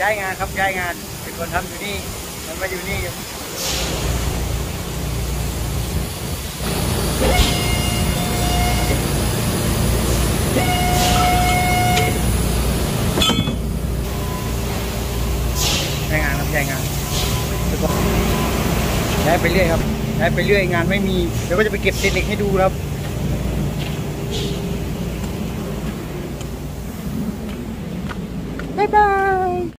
ย้ายงานครับย้ายงานเป็นคนทำอยู่นี่มันมาอยู่นี่ย้ายงานครับย้ายงานก็ย้ายไปเรื่อยครับย้ายไปเรื่อยงานไม่มีเดี๋ยวก็จะไปเก็บเศษเหล็กให้ดูครับบ๊ายบาย